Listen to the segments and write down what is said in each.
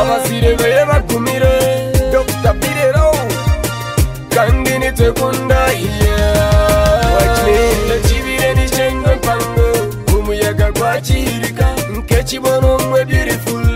abasire veye vagumire dokutapirero kandi nitekunda ekibire nicengo mpango umuyaga gwakihirika nkekibona omwe beautiful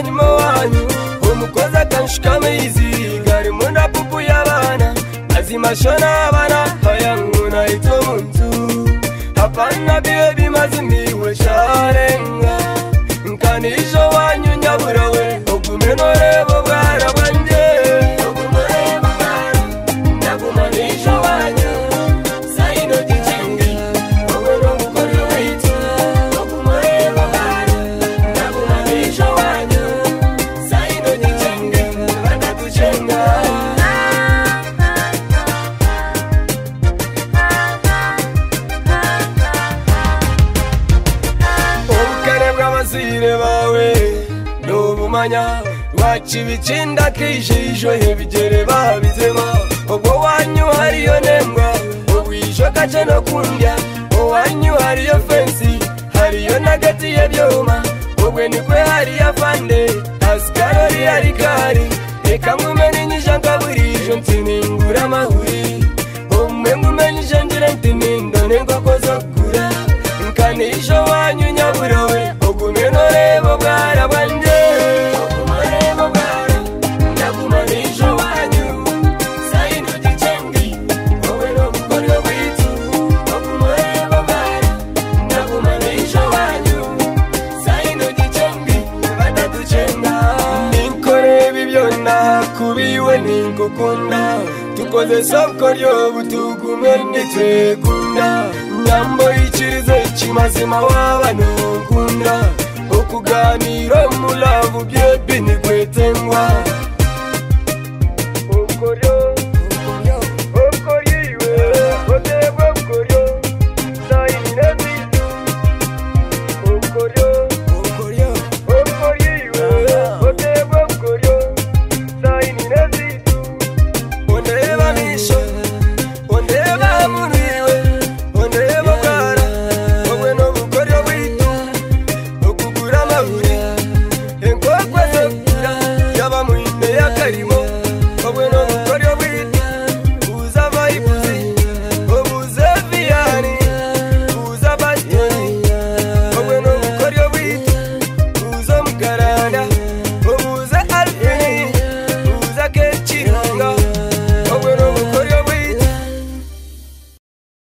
hanyuma wanyu umukozi akanshikamizi gari munda pupu yabana azimashona abana hayanguna ito munzu hapana bibe bimazimiwe sharenga nkanisho wanyu nyaburawe ogumenoe vabire vawe nobumanya wacivicinda kijijo hevijere vabizema ogwo wanyu hariyo nembwa obwijo kace nokundya owanyu hariyo fensi hariyo nagati yebyoma obwenikwe hariya fande asikaroriyarikari ekamumeninyija nkaburijo ntini nikukunda tukozesa koryo butugume nitwekunda nyambo ikirize kimazima wabanokunda okuganira omulavu byebinikwetengwa ya karimo va bueno.